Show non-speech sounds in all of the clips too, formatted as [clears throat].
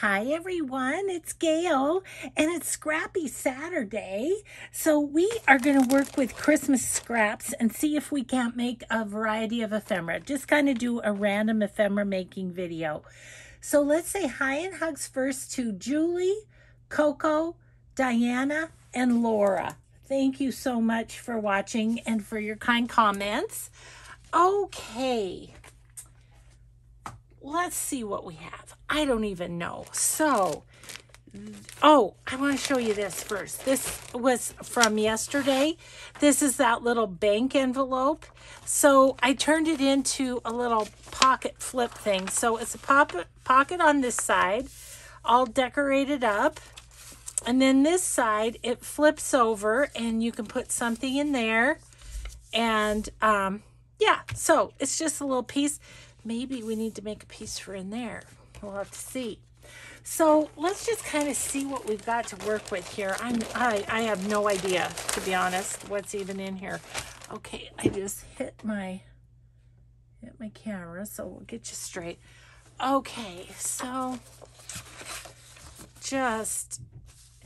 Hi everyone, it's Gayle and it's Scrappy Saturday. So we are going to work with Christmas scraps and see if we can't make a variety of ephemera. Just kind of do a random ephemera making video. So let's say hi and hugs first to Julie, Coco, Diana, and Laura. Thank you so much for watching and for your kind comments. Okay, let's see what we have. I don't even know. So, oh, I want to show you this first. This was from yesterday. This is that little bank envelope. So I turned it into a little pocket flip thing. So it's a pop pocket on this side, all decorated up. And then this side, it flips over and you can put something in there. And um, yeah, so it's just a little piece. Maybe we need to make a piece for in there. We'll have to see. So let's just kind of see what we've got to work with here. I'm, I, I have no idea, to be honest, what's even in here. Okay, I just hit my, hit my camera, so we'll get you straight. Okay, so just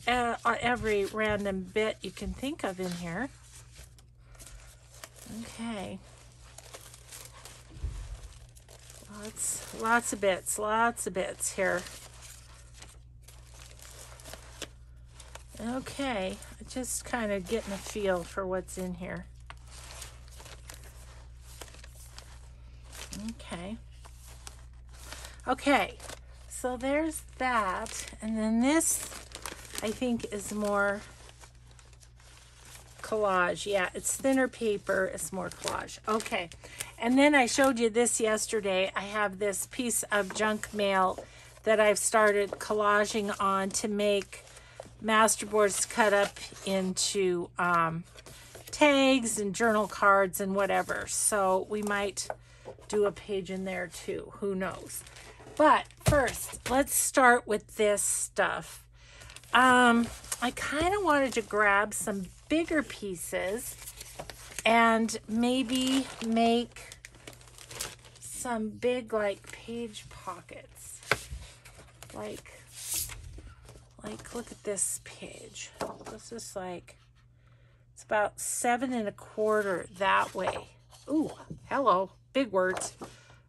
uh, every random bit you can think of in here. Okay. Lots, lots of bits, lots of bits here. Okay, just kind of getting a feel for what's in here. Okay. Okay, so there's that. And then this, I think, is more collage. Yeah, it's thinner paper. It's more collage. Okay. And then I showed you this yesterday. I have this piece of junk mail that I've started collaging on to make masterboards cut up into um, tags and journal cards and whatever. So we might do a page in there too. Who knows? But first, let's start with this stuff. Um, I kind of wanted to grab some bigger pieces and maybe make some big like page pockets. Like, like look at this page. This is like, it's about seven and a quarter that way. Ooh, hello, big words.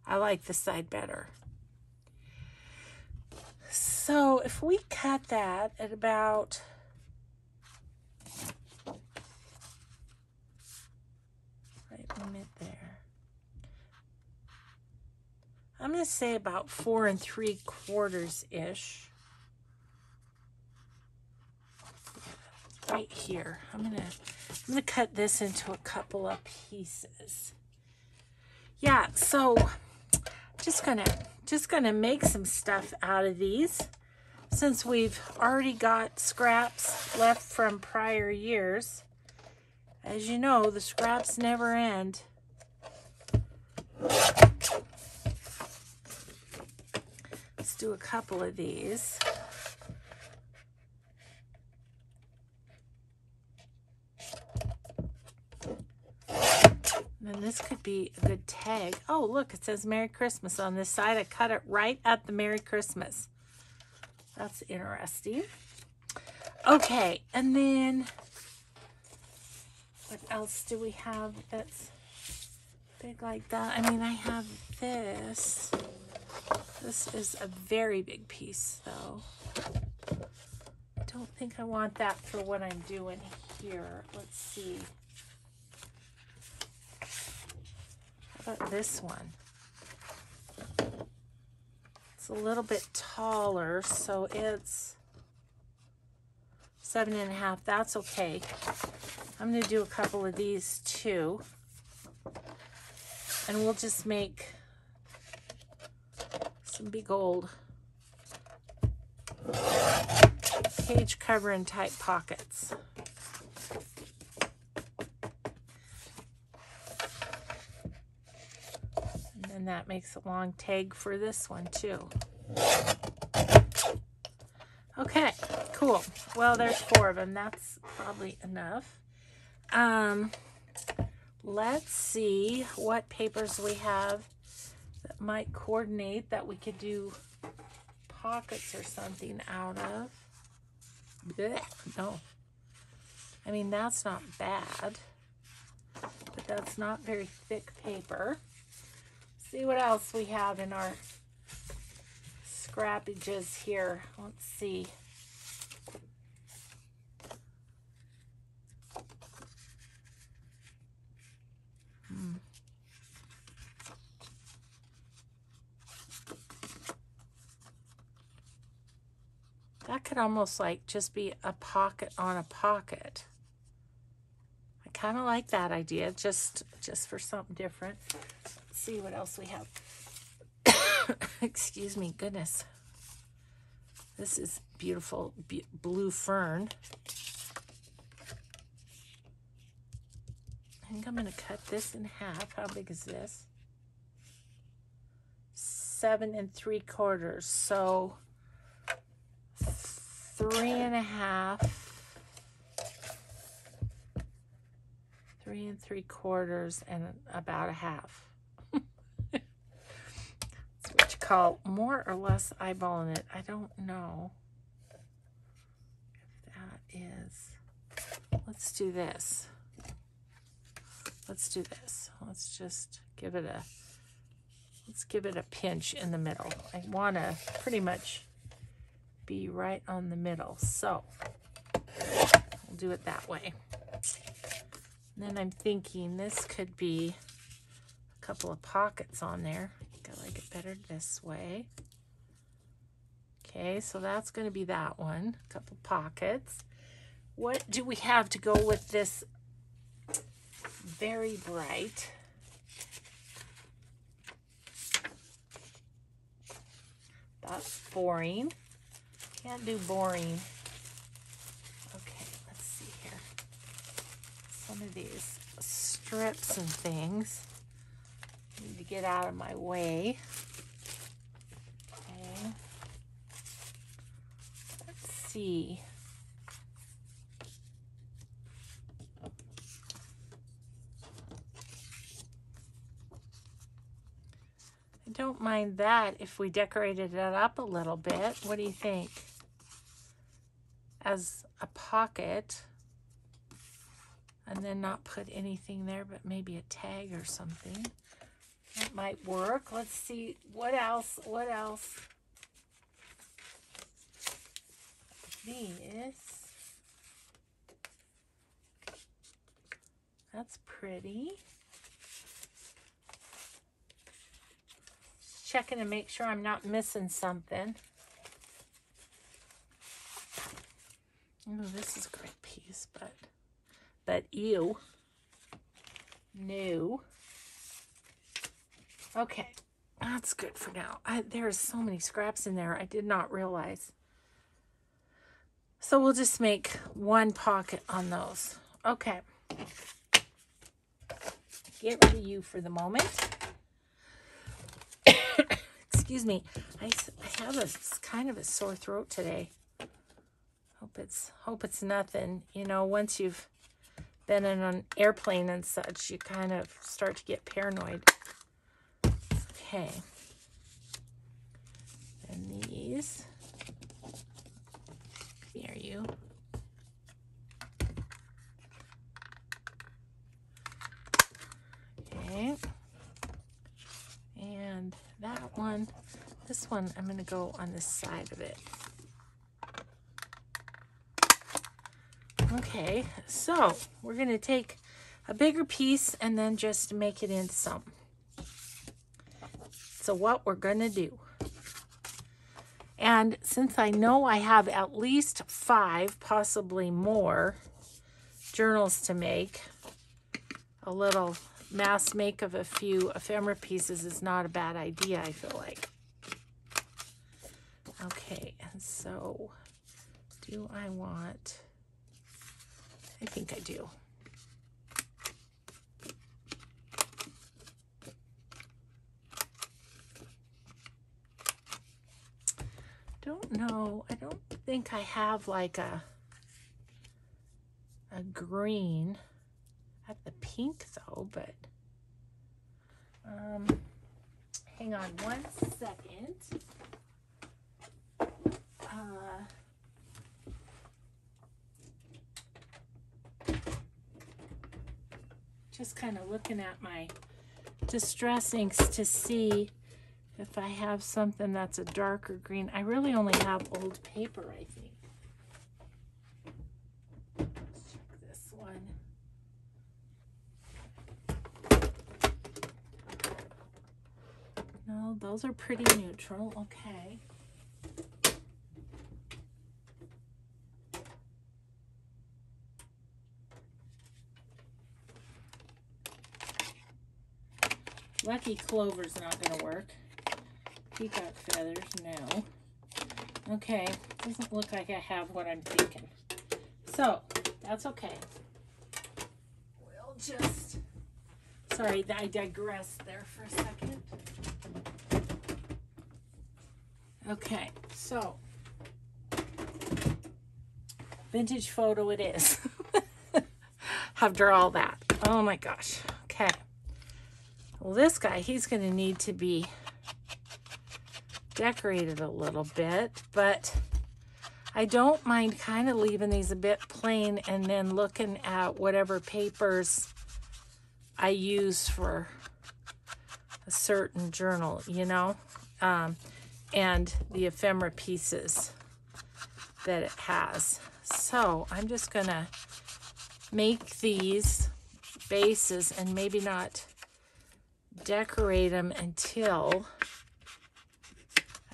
I like this side better. So if we cut that at about right there. I'm going to say about four and three quarters ish. Right here. I'm going to I'm going to cut this into a couple of pieces. Yeah, so just going to just going to make some stuff out of these since we've already got scraps left from prior years. As you know, the scraps never end. Do a couple of these. And this could be a good tag. Oh, look, it says Merry Christmas on this side. I cut it right at the Merry Christmas. That's interesting. Okay, and then what else do we have that's big like that? I mean, I have this. This is a very big piece, though. I don't think I want that for what I'm doing here. Let's see. How about this one? It's a little bit taller, so it's seven and a half. That's okay. I'm going to do a couple of these too. And we'll just make some big old page covering type pockets. And then that makes a long tag for this one too. Okay, cool. Well, there's four of them. That's probably enough. Um, let's see what papers we have that might coordinate that we could do pockets or something out of. Blech, no. I mean, that's not bad, but that's not very thick paper. See what else we have in our scrappages here. Let's see. That could almost like just be a pocket on a pocket. I kind of like that idea, just just for something different. Let's see what else we have. [coughs] Excuse me, goodness. This is beautiful blue fern. I think I'm going to cut this in half. How big is this? Seven and three quarters. So three and a half, three and three quarters, and about a half. That's [laughs] what you call more or less eyeballing it. I don't know if that is. Let's do this. Let's do this. Let's just give it a, let's give it a pinch in the middle. I want to pretty much be right on the middle. So we'll do it that way. And then I'm thinking this could be a couple of pockets on there. I think I like it better this way. Okay, so that's going to be that one. A couple pockets. What do we have to go with this very bright? That's boring. Can't do boring. Okay, let's see here. Some of these strips and things need to get out of my way. Okay. Let's see. I don't mind that if we decorated it up a little bit. What do you think? As a pocket and then not put anything there but maybe a tag or something. That might work. Let's see what else, what else. This. That's pretty. Checking to make sure I'm not missing something. Oh, this is a great piece, but, but ew. No. Okay, that's good for now. I, there's so many scraps in there I did not realize. So we'll just make one pocket on those. Okay. Get rid of you for the moment. [coughs] Excuse me. I, I have a kind of a sore throat today. Hope it's hope it's nothing. You know, once you've been in an airplane and such, you kind of start to get paranoid. Okay. And these. Here you. Okay. And that one, this one, I'm going to go on this side of it. Okay, so we're going to take a bigger piece and then just make it into some. So what we're going to do. And since I know I have at least five, possibly more, journals to make, a little mass make of a few ephemera pieces is not a bad idea, I feel like. Okay, and so do I want... I think I do. Don't know. I don't think I have like a a green. I have the pink though, but um, hang on one second. Just kind of looking at my distress inks to see if I have something that's a darker green. I really only have old paper, I think. Let's check this one. No, those are pretty neutral. Okay. Lucky Clover's not going to work. Peacock feathers, no. Okay, doesn't look like I have what I'm thinking. So, that's okay. We'll just, sorry, I digressed there for a second. Okay, so, vintage photo it is. [laughs] After all that. Oh my gosh. Okay. Well, this guy, he's going to need to be decorated a little bit, but I don't mind kind of leaving these a bit plain and then looking at whatever papers I use for a certain journal, you know, um, and the ephemera pieces that it has. So I'm just going to make these bases and maybe not decorate them until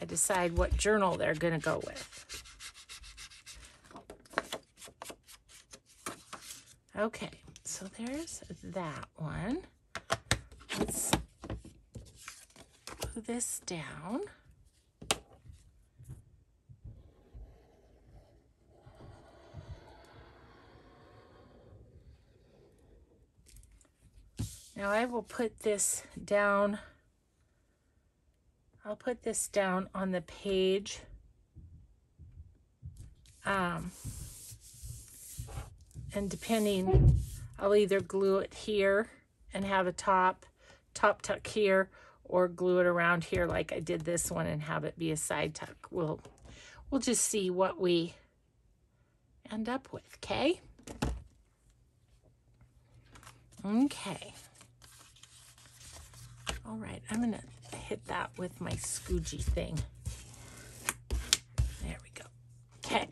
I decide what journal they're going to go with. Okay, so there's that one. Let's put this down. Now I will put this down. I'll put this down on the page. Um, and depending, I'll either glue it here and have a top, top tuck here, or glue it around here like I did this one and have it be a side tuck. We'll, we'll just see what we end up with, okay? Okay. All right, I'm gonna hit that with my scoogee thing. There we go. Okay.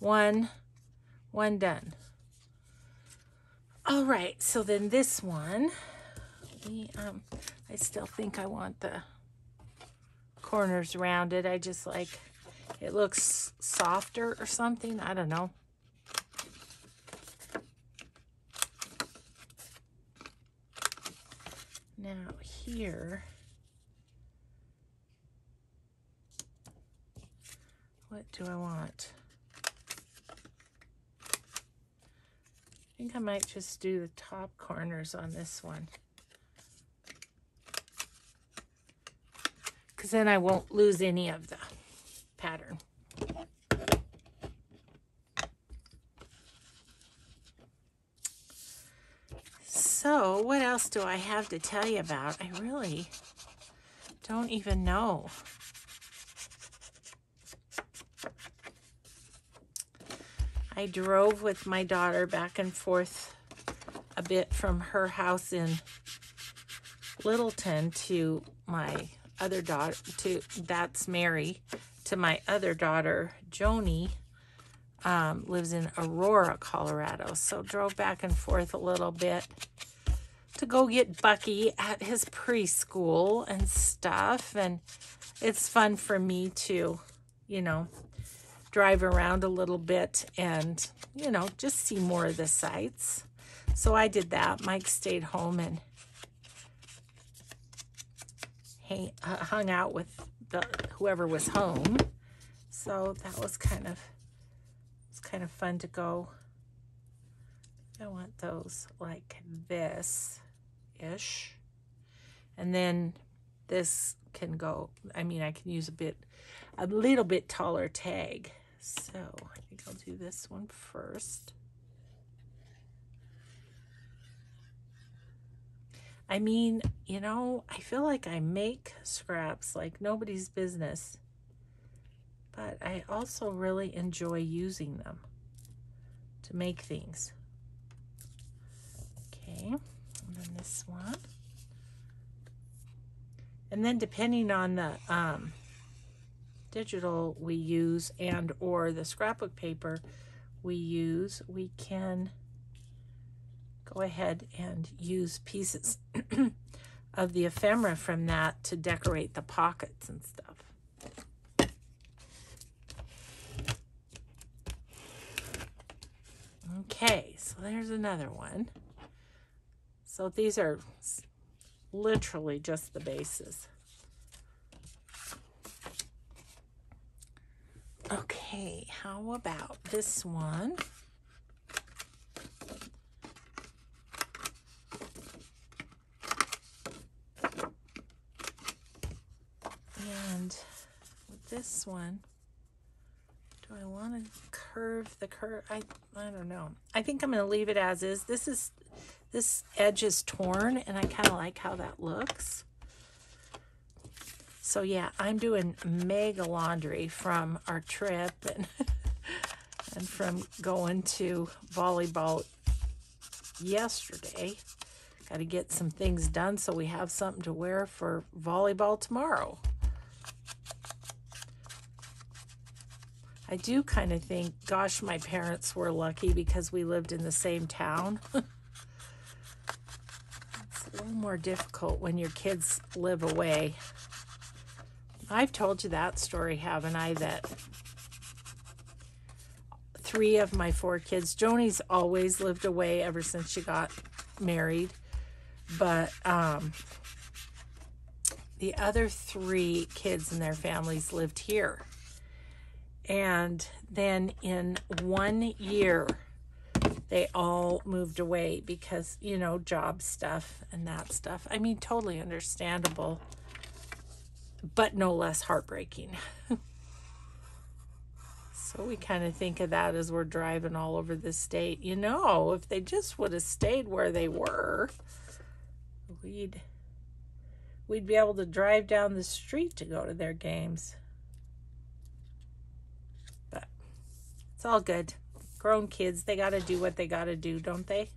One, one done. All right, so then this one, we, um, I still think I want the corners rounded. I just like, it looks softer or something. I don't know. Now here, what do I want? I think I might just do the top corners on this one. Because then I won't lose any of the pattern. So, what else do I have to tell you about? I really don't even know. I drove with my daughter back and forth a bit from her house in Littleton to my other daughter, to that's Mary, to my other daughter, Joni, um, lives in Aurora, Colorado. So drove back and forth a little bit to go get Bucky at his preschool and stuff. And it's fun for me to, you know, drive around a little bit and, you know, just see more of the sights. So I did that. Mike stayed home and uh, hung out with the whoever was home. So that was kind of it's kind of fun to go. I want those like this ish. And then this can go, I mean, I can use a bit, a little bit taller tag. So I think I'll do this one first. I mean, you know, I feel like I make scraps like nobody's business, but I also really enjoy using them to make things. Okay, this one. And then depending on the um, digital we use and or the scrapbook paper we use, we can go ahead and use pieces [clears throat] of the ephemera from that to decorate the pockets and stuff. Okay, so there's another one. So these are literally just the bases. Okay, how about this one? And with this one, do I want to curve the curve? I, I don't know. I think I'm going to leave it as is. This is, this edge is torn and I kind of like how that looks. So yeah, I'm doing mega laundry from our trip [laughs] and, and from going to volleyball yesterday. Got to get some things done so we have something to wear for volleyball tomorrow. I do kind of think, gosh, my parents were lucky because we lived in the same town. [laughs] little more difficult when your kids live away. I've told you that story, haven't I? That three of my four kids, Joni's always lived away ever since she got married, but um, the other three kids and their families lived here. And then in one year, they all moved away because, you know, job stuff and that stuff. I mean, totally understandable, but no less heartbreaking. [laughs] so we kind of think of that as we're driving all over the state. You know, if they just would have stayed where they were, we'd we'd be able to drive down the street to go to their games. But it's all good. Grown kids, they got to do what they got to do, don't they?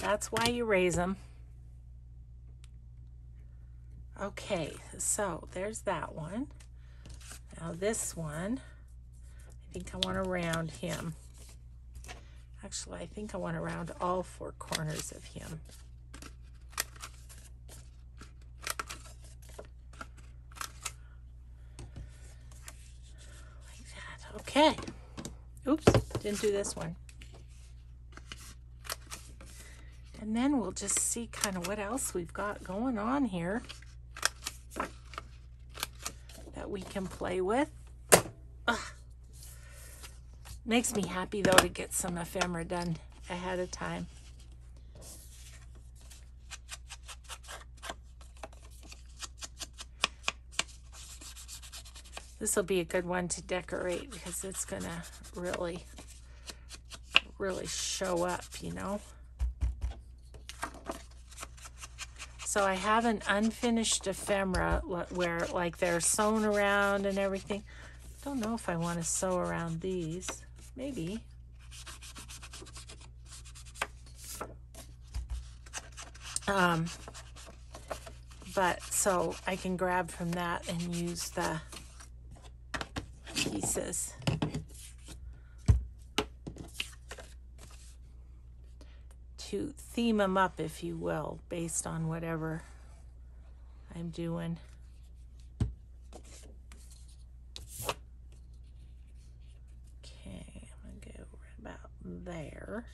That's why you raise them. Okay, so there's that one. Now this one, I think I want to round him. Actually, I think I want to round all four corners of him. Okay. Oops, didn't do this one. And then we'll just see kind of what else we've got going on here that we can play with. Ugh. Makes me happy though to get some ephemera done ahead of time. This will be a good one to decorate because it's going to really, really show up, you know. So I have an unfinished ephemera where like they're sewn around and everything. Don't know if I want to sew around these. Maybe. Um, but so I can grab from that and use the pieces. To theme them up, if you will, based on whatever I'm doing. Okay, I'm to go right about there.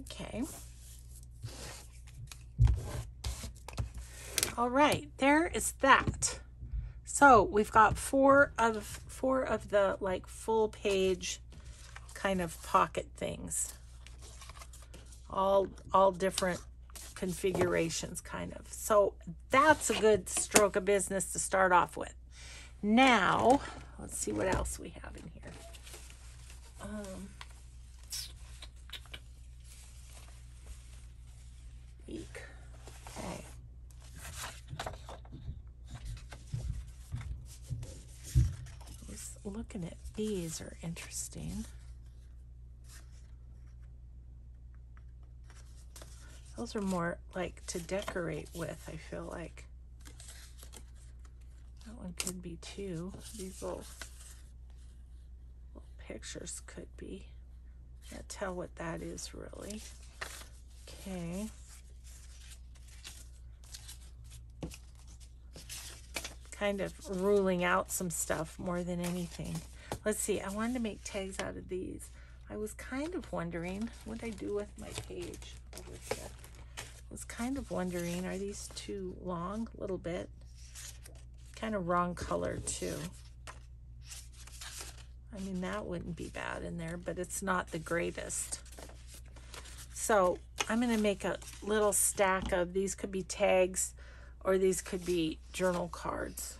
Okay. All right, there is that. So we've got four of four of the like full page kind of pocket things. All all different configurations kind of. So that's a good stroke of business to start off with. Now, let's see what else we have in here. Um, eek. Okay. Looking at these are interesting. Those are more like to decorate with, I feel like. That one could be too. These little, little pictures could be. Can't tell what that is really. Okay. Kind of ruling out some stuff more than anything. Let's see, I wanted to make tags out of these. I was kind of wondering what I do with my page over here I was kind of wondering, are these too long? A little bit. Kind of wrong color too. I mean, that wouldn't be bad in there, but it's not the greatest. So I'm going to make a little stack of, these could be tags or these could be journal cards.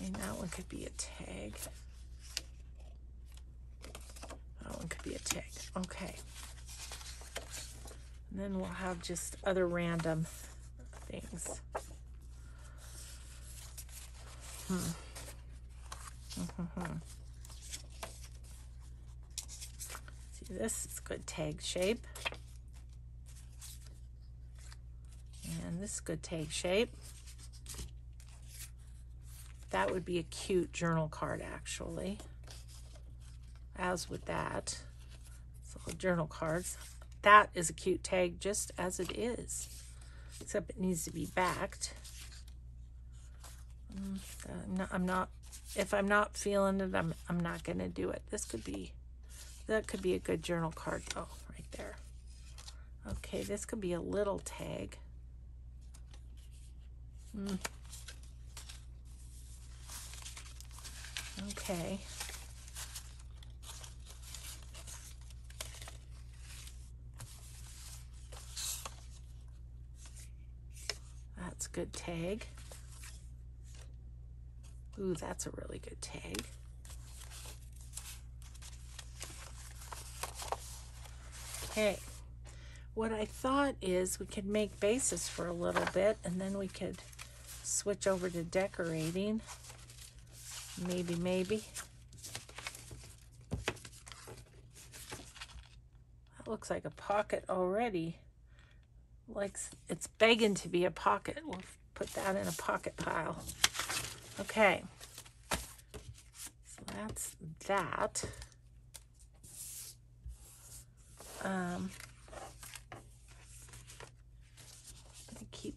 Mean, that one could be a tag. That one could be a tag. Okay. And then we'll have just other random things. Hmm. [laughs] See, this is good tag shape. And this could take shape. That would be a cute journal card, actually. As with that. So journal cards that is a cute tag just as it is, except it needs to be backed. Mm, I'm not, I'm not, if I'm not feeling it, I'm, I'm not going to do it. This could be, that could be a good journal card. Oh, right there. Okay, this could be a little tag. Mm. Okay. That's a good tag. Ooh, that's a really good tag. Okay, what I thought is we could make bases for a little bit and then we could switch over to decorating. Maybe, maybe. That looks like a pocket already like it's begging to be a pocket. We'll put that in a pocket pile. Okay. So that's that. Um,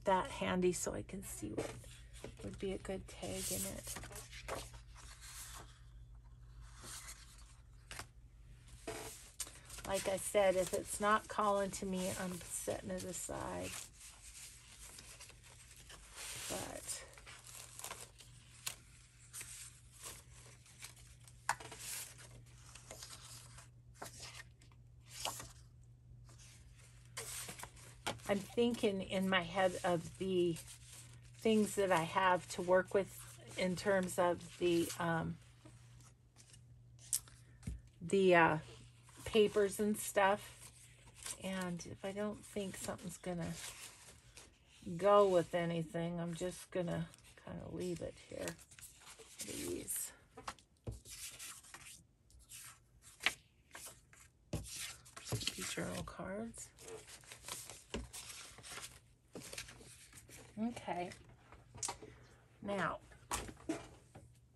that handy so I can see what would be a good tag in it. Like I said, if it's not calling to me, I'm setting it aside. But I'm thinking in my head of the things that I have to work with in terms of the um, the uh, papers and stuff. And if I don't think something's going to go with anything, I'm just going to kind of leave it here. These. journal cards. Okay. Now,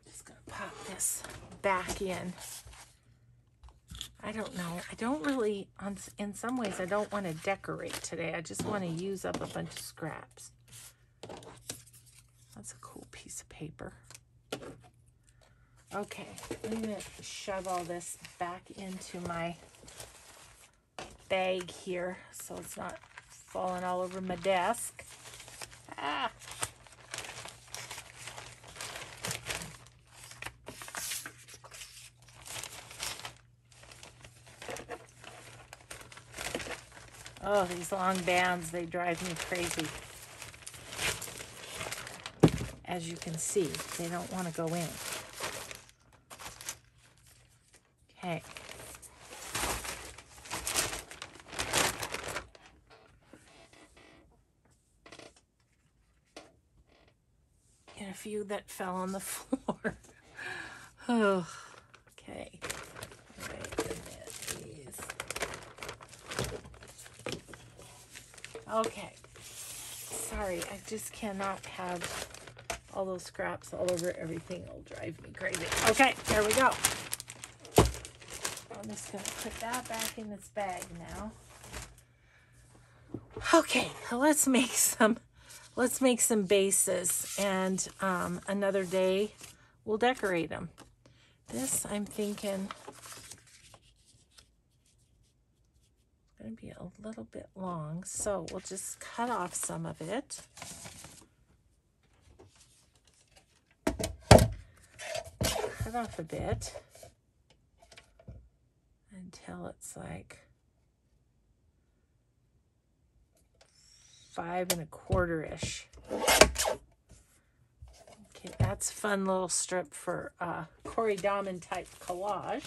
just going to pop this back in. I don't know. I don't really, on, in some ways, I don't want to decorate today. I just want to use up a bunch of scraps. That's a cool piece of paper. Okay, I'm going to shove all this back into my bag here so it's not falling all over my desk. Ah! Oh, these long bands, they drive me crazy. As you can see, they don't want to go in. Okay. Get a few that fell on the [laughs] floor. Oh, okay. Okay. Sorry, I just cannot have all those scraps all over everything. It'll drive me crazy. Okay, there we go. I'm just going to put that back in this bag now. Okay, let's make some let's make some bases and um, another day we'll decorate them. This I'm thinking going to be a little bit long, so we'll just cut off some of it. Cut off a bit until it's like five and a quarter-ish. Okay, that's fun little strip for uh, Corey Dahman type collage.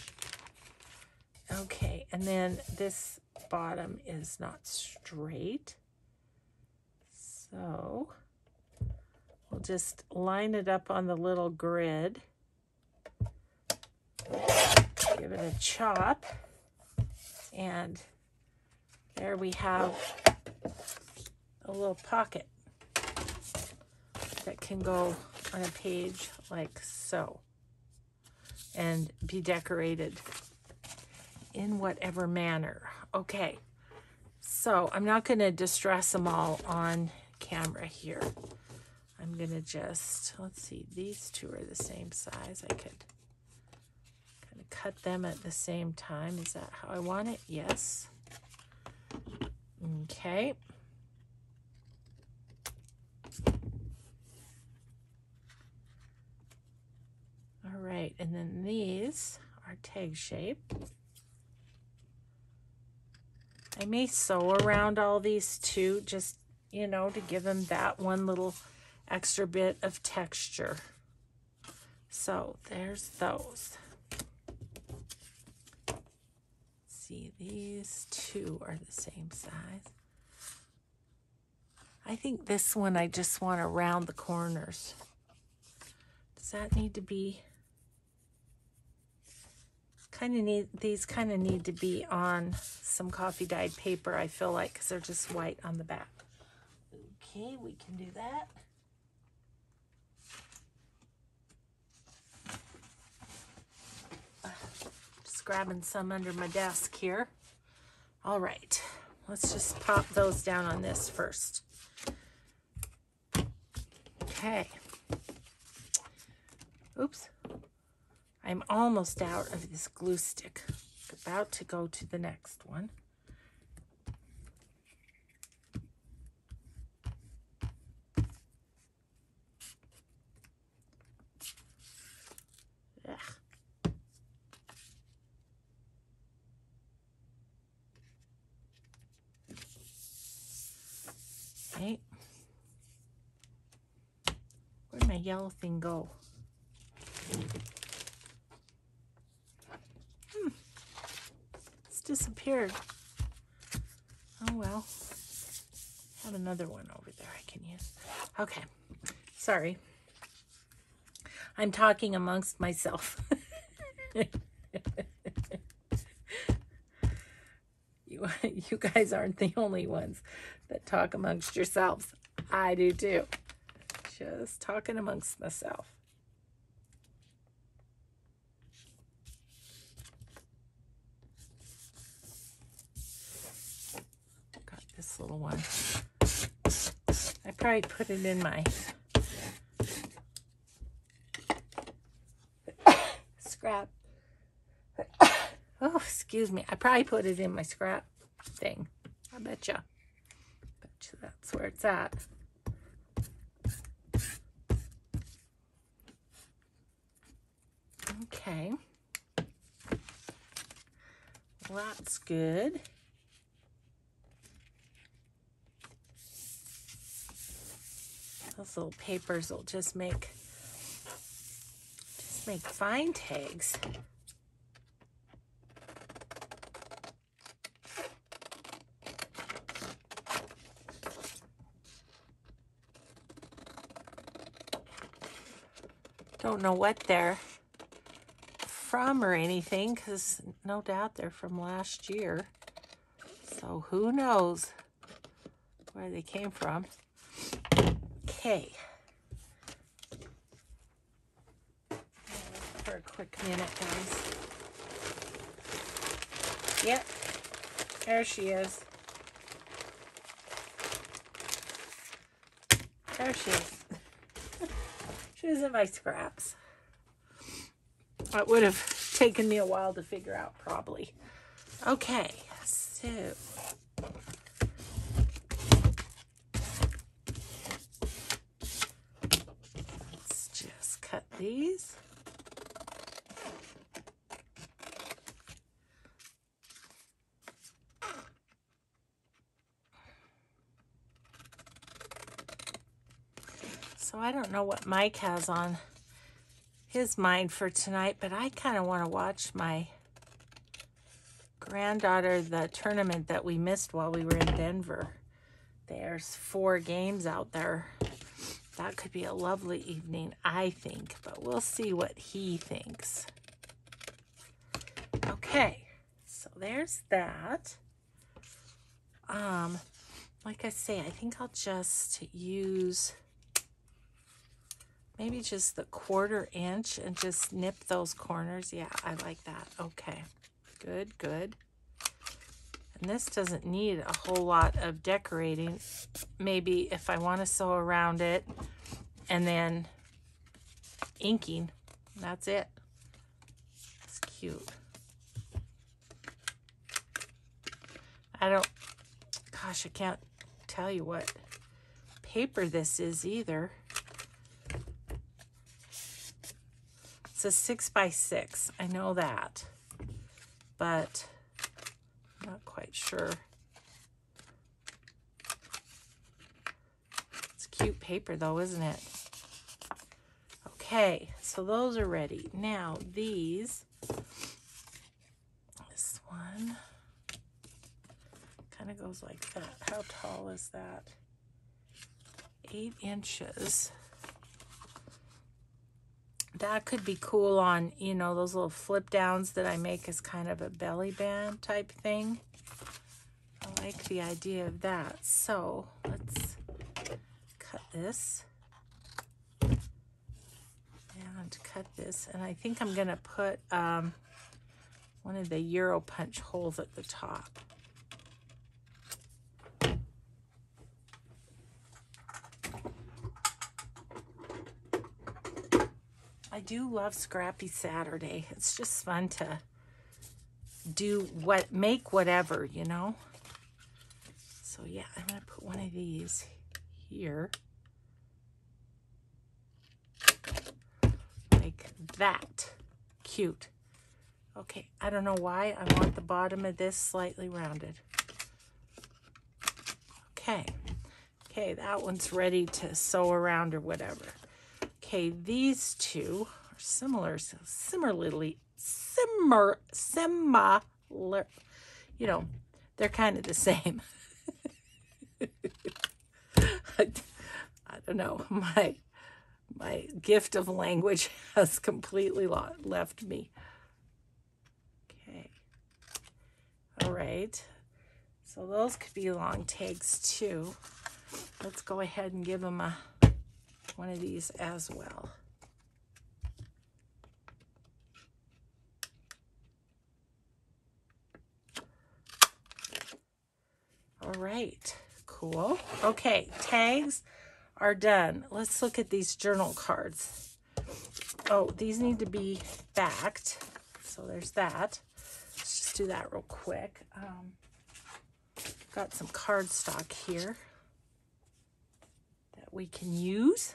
Okay, and then this bottom is not straight. So we'll just line it up on the little grid. Give it a chop. And there we have a little pocket that can go on a page like so and be decorated in whatever manner. Okay, so I'm not going to distress them all on camera here. I'm going to just, let's see, these two are the same size. I could kind of cut them at the same time. Is that how I want it? Yes. Okay. All right, and then these are tag shape. I may sew around all these too, just, you know, to give them that one little extra bit of texture. So there's those. see, these two are the same size. I think this one I just want to round the corners. Does that need to be kind of need these kind of need to be on some coffee dyed paper I feel like because they're just white on the back. Okay we can do that. Just grabbing some under my desk here. All right let's just pop those down on this first. Okay. Oops I'm almost out of this glue stick. About to go to the next one. Where'd my yellow thing go? Disappeared. Oh well. Have another one over there I can use. Okay. Sorry. I'm talking amongst myself. [laughs] you, you guys aren't the only ones that talk amongst yourselves. I do too. Just talking amongst myself. Little one. I probably put it in my scrap. Oh, excuse me. I probably put it in my scrap thing. I bet you. That's where it's at. Okay. Well, that's good. Those little papers will just make just make fine tags. Don't know what they're from or anything because no doubt they're from last year. So who knows where they came from. Okay. For a quick minute, guys. Yep. There she is. There she is. [laughs] she was in my scraps. It would have taken me a while to figure out, probably. Okay, so let's just cut these. So I don't know what Mike has on his mind for tonight, but I kind of want to watch my granddaughter the tournament that we missed while we were in Denver. There's four games out there. That could be a lovely evening, I think, but we'll see what he thinks. Okay, so there's that. Um, like I say, I think I'll just use maybe just the quarter inch and just nip those corners. Yeah, I like that. Okay, good, good. And this doesn't need a whole lot of decorating. Maybe if I want to sew around it and then inking, that's it. It's cute. I don't, gosh, I can't tell you what paper this is either. It's a six by six. I know that, but I'm not quite sure. It's cute paper though, isn't it? Okay, so those are ready. Now these, this one kind of goes like that. How tall is that? Eight inches that could be cool on, you know, those little flip downs that I make as kind of a belly band type thing. I like the idea of that. So let's cut this and cut this. And I think I'm going to put um, one of the Euro punch holes at the top. I do love Scrappy Saturday. It's just fun to do what, make whatever, you know? So yeah, I'm to put one of these here. Like that. Cute. Okay, I don't know why I want the bottom of this slightly rounded. Okay. Okay, that one's ready to sew around or whatever. Okay, these two are similar, so similarly, similar, similar, you know, they're kind of the same. I, [laughs] I don't know, my my gift of language [laughs] has completely left me. Okay. All right. So those could be long tags too. Let's go ahead and give them a one of these as well. All right, cool. Okay, tags are done. Let's look at these journal cards. Oh, these need to be backed. So there's that. Let's just do that real quick. Um, got some cardstock here that we can use.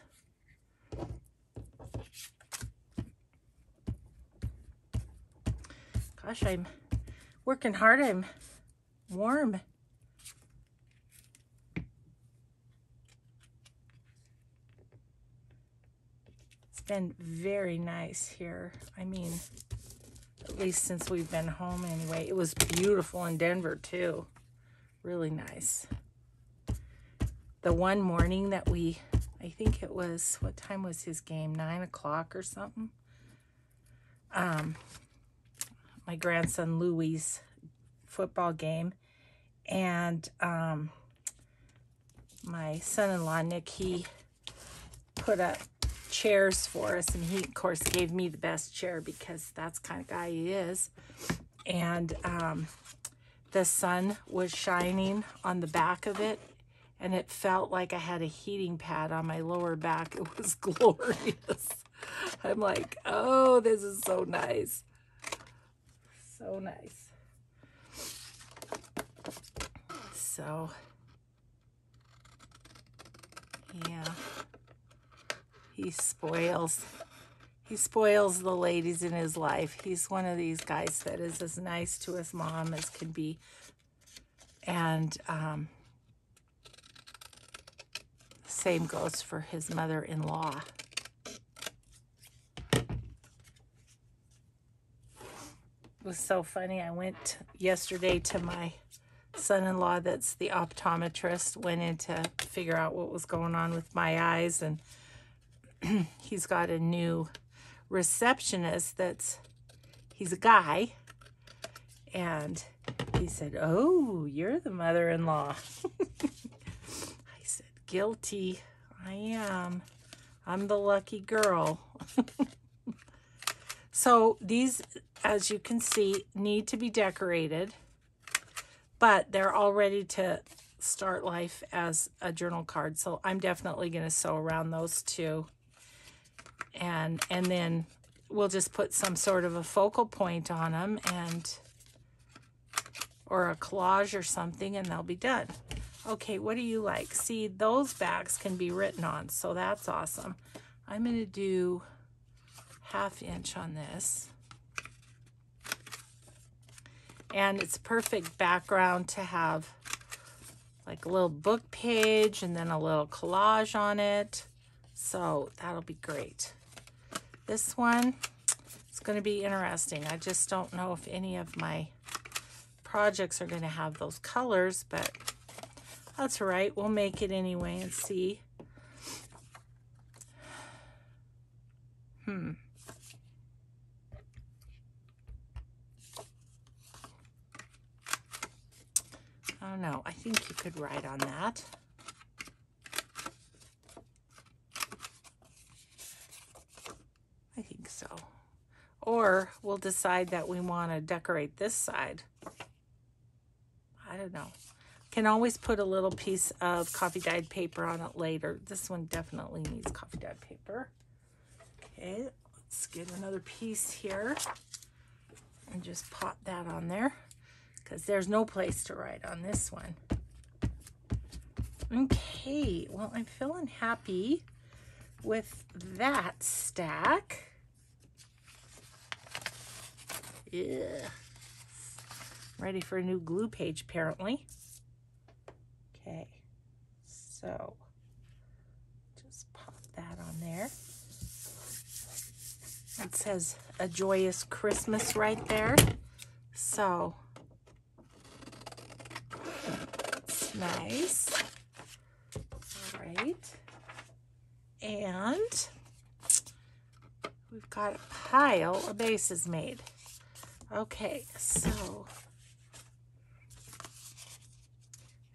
Gosh, I'm working hard. I'm warm. It's been very nice here. I mean, at least since we've been home anyway. It was beautiful in Denver too. Really nice. The one morning that we I think it was, what time was his game? Nine o'clock or something? Um, my grandson Louis' football game. And um, my son-in-law, Nick, he put up chairs for us. And he, of course, gave me the best chair because that's kind of guy he is. And um, the sun was shining on the back of it and it felt like I had a heating pad on my lower back. [laughs] It was glorious. I'm like, oh, this is so nice. So nice. So, yeah. He spoils. He spoils the ladies in his life. He's one of these guys that is as nice to his mom as can be. And um, same goes for his mother-in-law. It was so funny. I went yesterday to my son-in-law that's the optometrist, went in to figure out what was going on with my eyes, and [clears throat] he's got a new receptionist that's, he's a guy, and he said, oh, you're the mother-in-law. [laughs] Guilty. I am. I'm the lucky girl. [laughs] so these as you can see, need to be decorated, but they're all ready to start life as a journal card. So I'm definitely going to sew around those two. And, and then we'll just put some sort of a focal point on them and, or a collage or something, and they'll be done. Okay, what do you like? See, those backs can be written on, so that's awesome. I'm going to do half inch on this. And it's perfect background to have like a little book page and then a little collage on it. So that'll be great. This one, it's going to be interesting. I just don't know if any of my projects are going to have those colors, but that's right. We'll make it anyway and see. Hmm. I don't know. I think you could write on that. I think so. Or we'll decide that we want to decorate this side. I don't know. Can always put a little piece of coffee dyed paper on it later. This one definitely needs coffee dyed paper. Okay, let's get another piece here and just pop that on there because there's no place to write on this one. Okay, well, I'm feeling happy with that stack. Yeah. Ready for a new glue page, apparently. Okay, so just pop that on there. It says a joyous Christmas right there. So nice. All right. And we've got a pile of bases made. Okay, so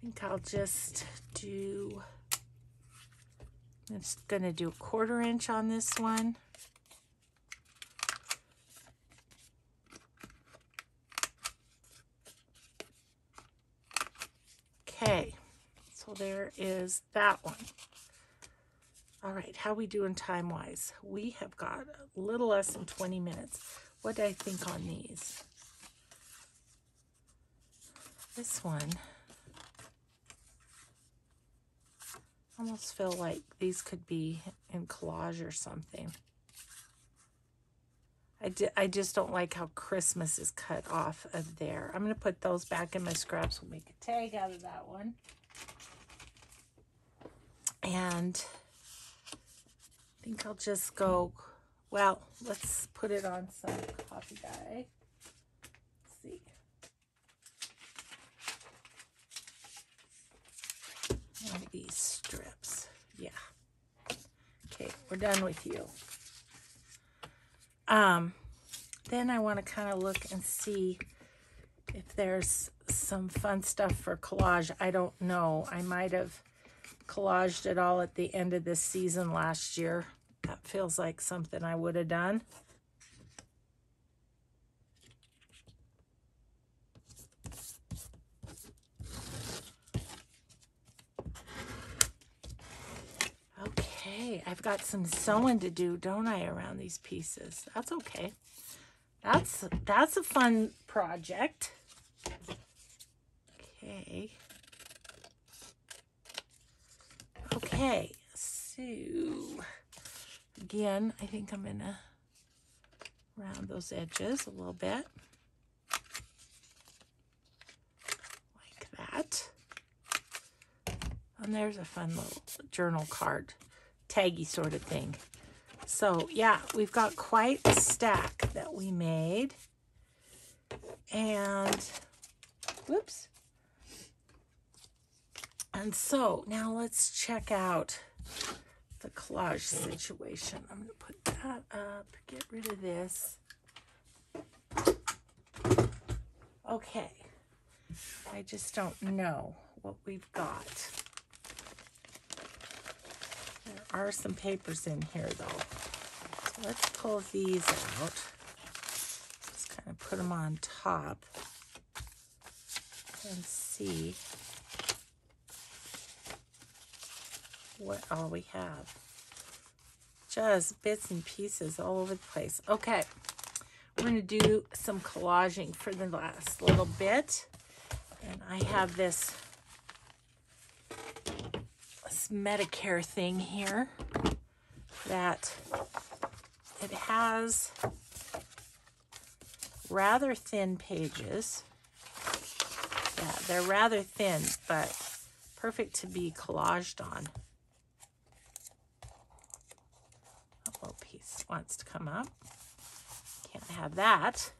I think I'll just do, I'm just going to do a quarter inch on this one. Okay, so there is that one. All right, how we doing time-wise? We have got a little less than 20 minutes. What do I think on these? This one, almost feel like these could be in collage or something. I, di I just don't like how Christmas is cut off of there. I'm going to put those back in my scraps. We'll make a tag out of that one. And I think I'll just go, well, let's put it on some coffee dye. See. One of these. Okay, we're done with you. Um, then I want to kind of look and see if there's some fun stuff for collage. I don't know. I might have collaged it all at the end of this season last year. That feels like something I would have done. I've got some sewing to do, don't I, around these pieces? That's okay. That's that's a fun project. Okay. Okay, so again, I think I'm gonna round those edges a little bit. Like that. And there's a fun little journal card, taggy sort of thing. So yeah, we've got quite a stack that we made. And, whoops. And so now let's check out the collage situation. I'm to put that up, get rid of this. Okay. I just don't know what we've got. Are some papers in here though. So let's pull these out. Just kind of put them on top and see what all we have. Just bits and pieces all over the place. Okay, we're to do some collaging for the last little bit. And I have this Medicare thing here that it has rather thin pages. Yeah, they're rather thin, but perfect to be collaged on. That little piece wants to come up. Can't have that.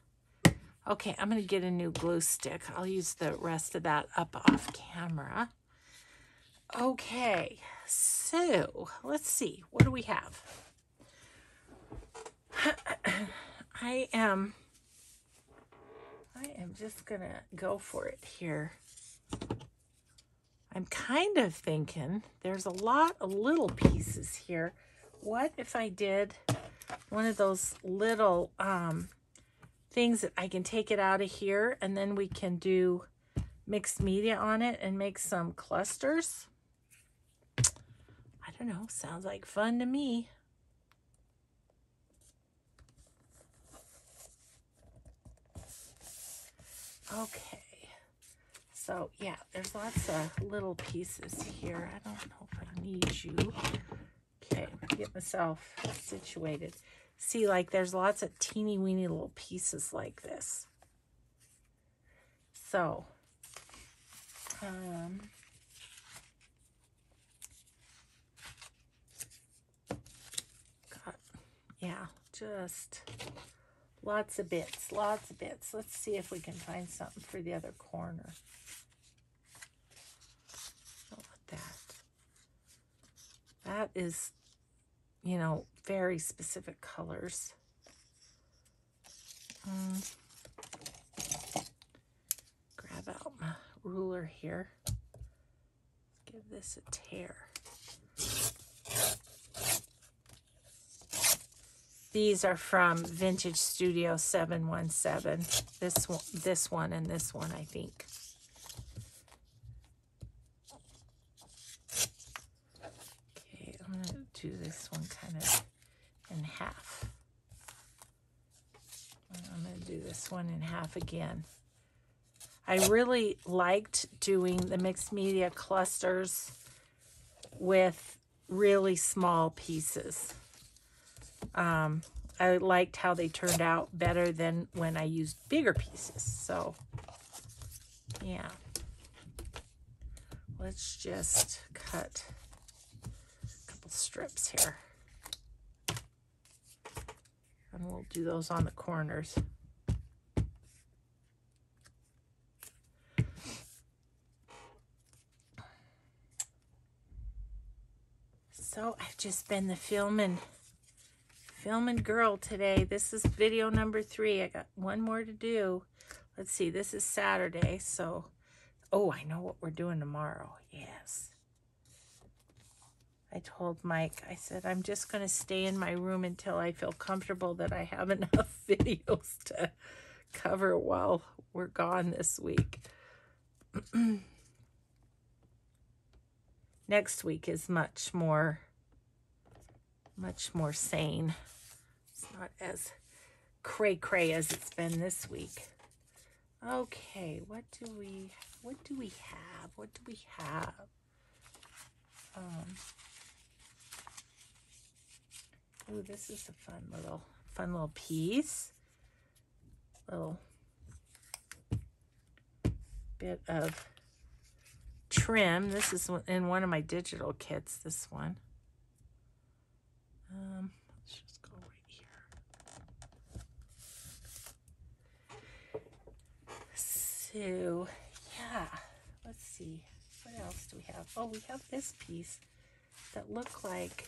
Okay, I'm going to get a new glue stick. I'll use the rest of that up off camera. Okay, so let's see. What do we have? [clears throat] I am I am just to go for it here. I'm kind of thinking there's a lot of little pieces here. What if I did one of those little um, things that I can take it out of here and then we can do mixed media on it and make some clusters. Don't know, sounds like fun to me. Okay, so yeah, there's lots of little pieces here. I don't know if I need you. Okay, get myself situated. See, like there's lots of teeny weeny little pieces like this. So, um, got, yeah, just lots of bits, lots of bits. Let's see if we can find something for the other corner. that. That is you know, very specific colors. Um, grab out my ruler here. Give this a tear. These are from Vintage Studio 717. This one, this one and this one, I think. Okay, I'm going to do this one kind of in half. I'm going to do this one in half again. I really liked doing the mixed media clusters with really small pieces. Um, I liked how they turned out better than when I used bigger pieces. So, yeah. Let's just cut a couple strips here. And we'll do those on the corners. So I've just been the filming filming girl today. This is video number three. I got one more to do. Let's see, this is Saturday, so, oh, I know what we're doing tomorrow. Yes. I told Mike, I said, I'm just going to stay in my room until I feel comfortable that I have [laughs] enough videos to cover while we're gone this week. [clears throat] Next week is much more, much more sane. Not as cray cray as it's been this week. Okay, what do we, what do we have? What do we have? Um, oh, this is a fun little, fun little piece. Little bit of trim. This is in one of my digital kits, this one. Um, let's just go right here. So, yeah, let's see. What else do we have? Oh, we have this piece that look like,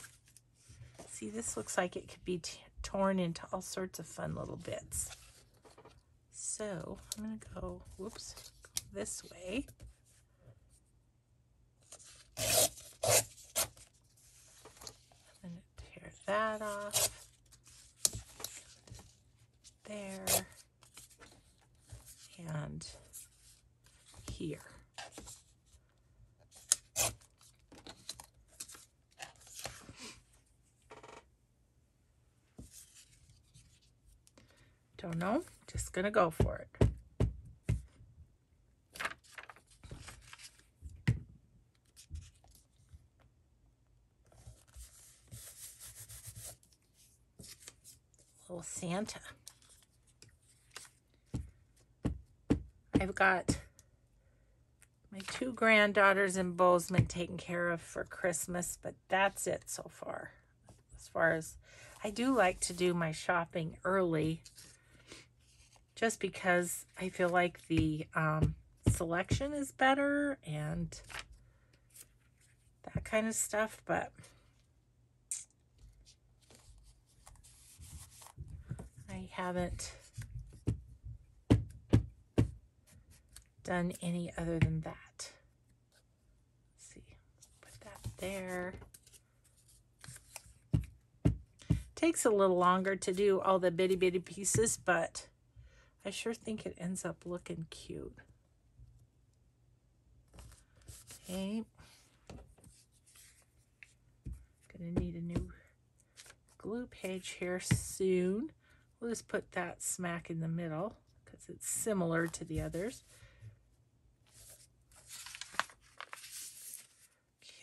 see, this looks like it could be torn into all sorts of fun little bits. So I'm going to go, whoops, go this way. I'm going to tear that off. There. And here. Don't know. Just going to go for it. Little Santa. I've got my two granddaughters in Bozeman taken care of for Christmas, but that's it so far. As far as I do like to do my shopping early just because I feel like the um, selection is better and that kind of stuff, but I haven't done any other than that. Let's see, put that there. Takes a little longer to do all the bitty bitty pieces, but I sure think it ends up looking cute. Okay. Gonna need a new glue page here soon. We'll just put that smack in the middle because it's similar to the others.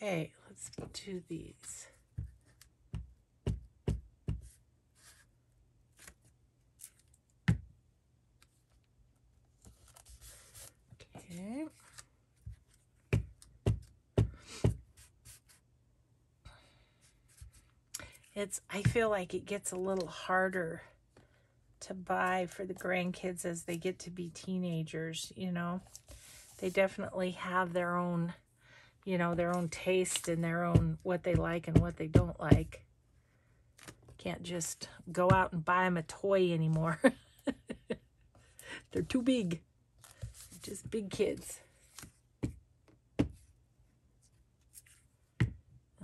Okay, let's do these. Okay. It's, I feel like it gets a little harder to buy for the grandkids as they get to be teenagers, you know. They definitely have their own, you know, their own taste and their own what they like and what they don't like. Can't just go out and buy them a toy anymore. [laughs] They're too big just big kids.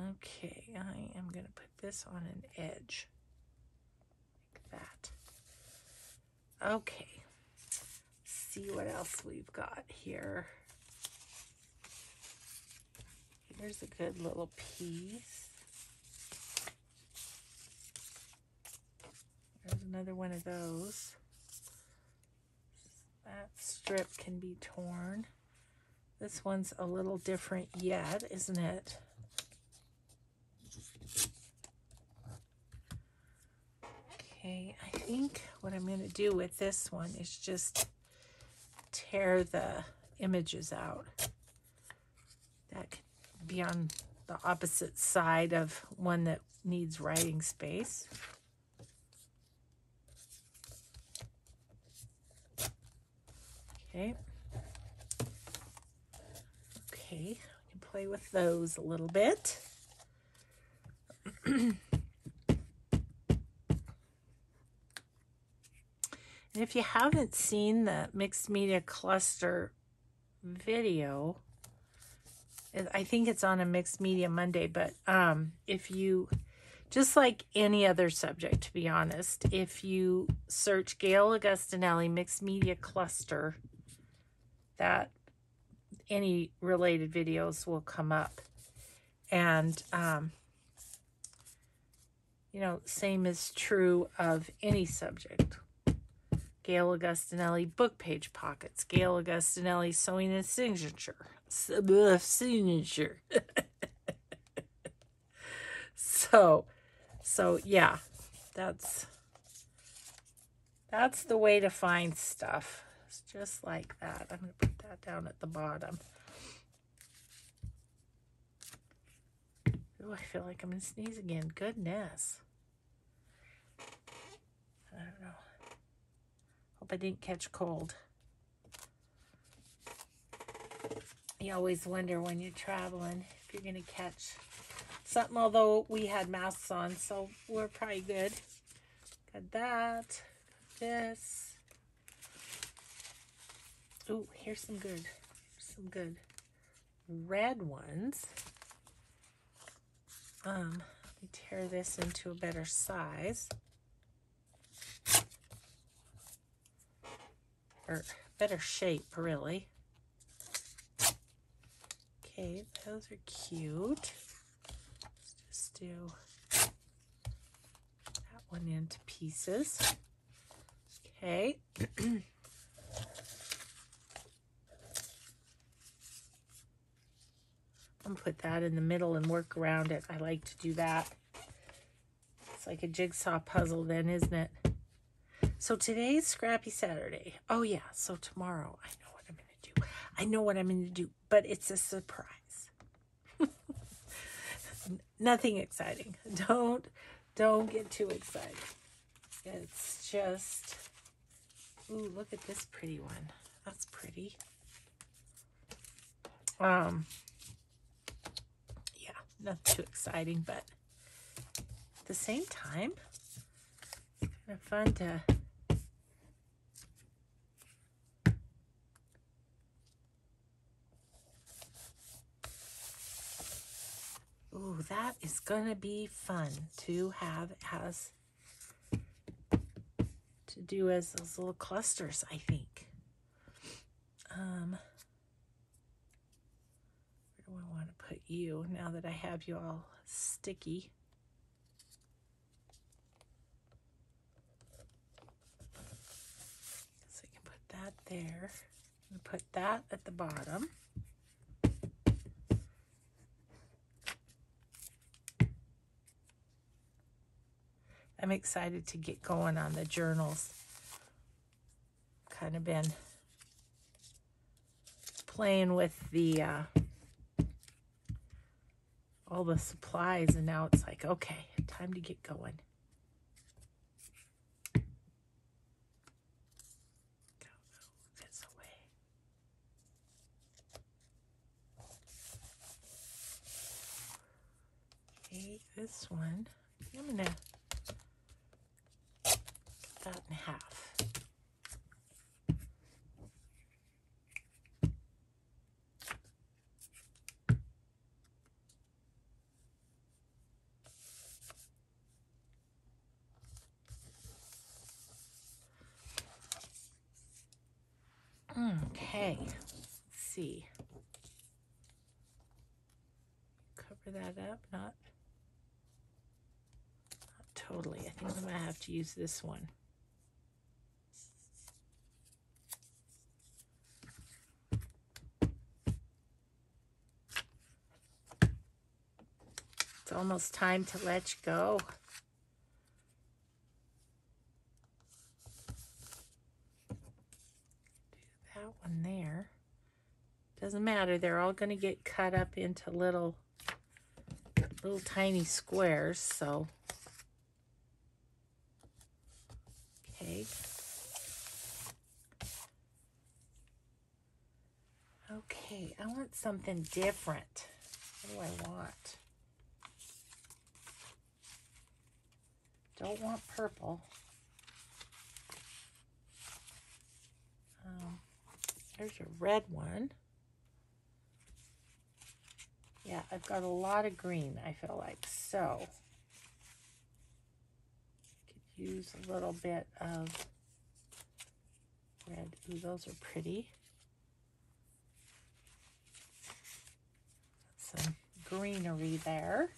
Okay, I am going to put this on an edge. Like that. Okay. See what else we've got here. Here's a good little piece. There's another one of those. That strip can be torn. This one's a little different yet, isn't it? Okay, I think what I'm going to do with this one is just tear the images out. That could be on the opposite side of one that needs writing space. Okay. Okay, we can play with those a little bit. [clears throat] If you haven't seen the mixed media cluster video, I think it's on a mixed media Monday, but um, if you, just like any other subject, to be honest, if you search Gayle Agostinelli mixed media cluster, that any related videos will come up. And, um, you know, same is true of any subject. Gayle Agostinelli book page pockets. Gayle Agostinelli sewing and signature. Signature. [laughs] so, so yeah, that's that's the way to find stuff. It's just like that. I'm going to put that down at the bottom. Oh, I feel like I'm going to sneeze again. Goodness. I don't know. Hope I didn't catch cold. You always wonder when you're traveling if you're going to catch something, although we had masks on, so we're probably good. Got that. This. Ooh, here's some good. Here's some good red ones. Um, tear this into a better size. Or better shape, really. Okay, those are cute. Let's just do that one into pieces. Okay. I'm put that in the middle and work around it. I like to do that. It's like a jigsaw puzzle then, isn't it? So today's Scrappy Saturday. Oh yeah, so tomorrow I know what I'm gonna do. I know what I'm gonna do, but it's a surprise. [laughs] Nothing exciting. Don't don't get too excited. It's just Ooh, look at this pretty one. That's pretty. Um yeah, nothing too exciting, but at the same time, it's kind of fun to Ooh, that is gonna be fun to have as to do as those little clusters, I think. Um, I want to put you now that I have you all sticky. So I can put that there and put that at the bottom. I'm excited to get going on the journals. Kind of been playing with the uh, all the supplies and now it's like, okay, time to get going. this. One, I'm gonna cut that in half. Okay, let's see. Cover that up, not, not totally. I think I'm gonna have to use this one. Almost time to let you go. Do that one there. Doesn't matter, they're all going to get cut up into little, little tiny squares, so. Okay. Okay, I want something different. What do I want? Don't want purple. Um, there's a red one. Yeah, I've got a lot of green, I feel like. So, could use a little bit of red. Ooh, those are pretty. Some greenery there.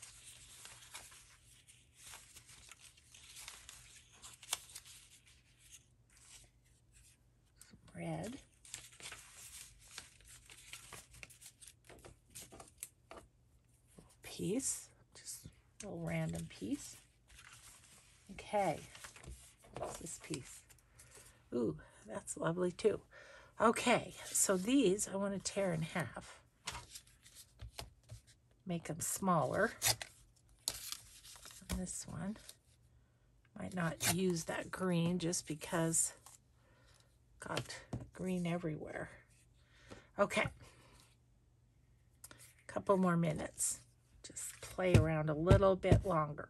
Red. piece, just a little random piece. Okay, what's this piece? Ooh, that's lovely too. Okay, so these I want to tear in half. Make them smaller. And this one, might not use that green just because got green everywhere. Okay, a couple more minutes just play around a little bit longer.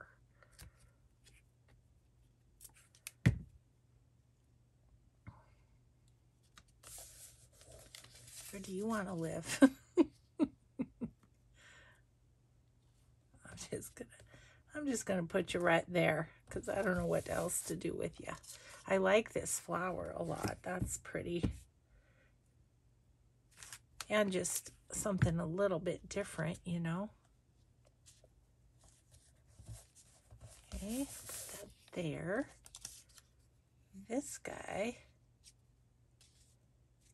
Where do you want to live? [laughs] I'm just gonna I'm just gonna put you right there because I don't know what else to do with you. I like this flower a lot. That's pretty. And just something a little bit different, you know. Okay, put that there. This guy,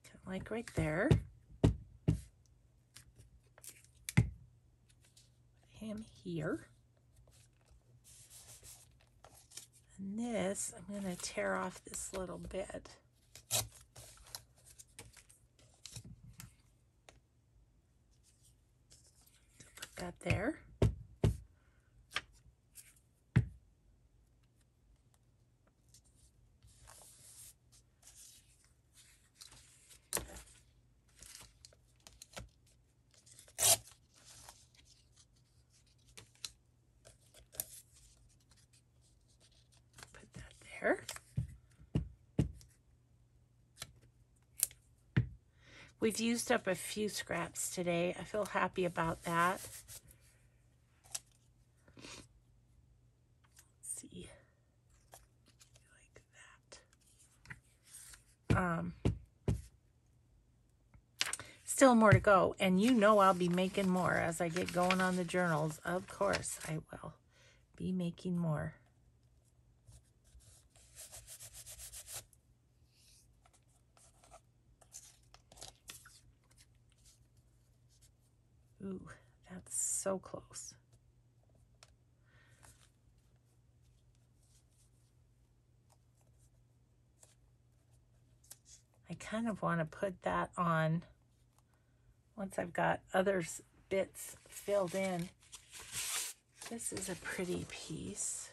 kind of like right there. Put him here. And this, I'm going to tear off this little bit. Put that there. there. We've used up a few scraps today. I feel happy about that. Let's see. Like that. Um, still more to go. And you know I'll be making more as I get going on the journals. Of course I will be making more. Ooh, that's so close. I kind of want to put that on once I've got other bits filled in. This is a pretty piece.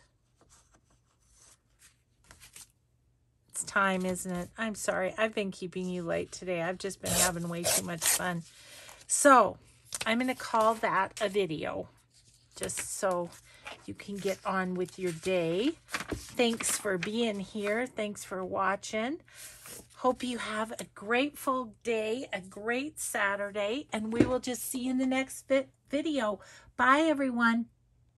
It's time, isn't it? I'm sorry. I've been keeping you late today. I've just been having way too much fun. So, I'm going to call that a video just so you can get on with your day. Thanks for being here. Thanks for watching. Hope you have a grateful day, a great Saturday, and we will just see you in the next video. Bye, everyone.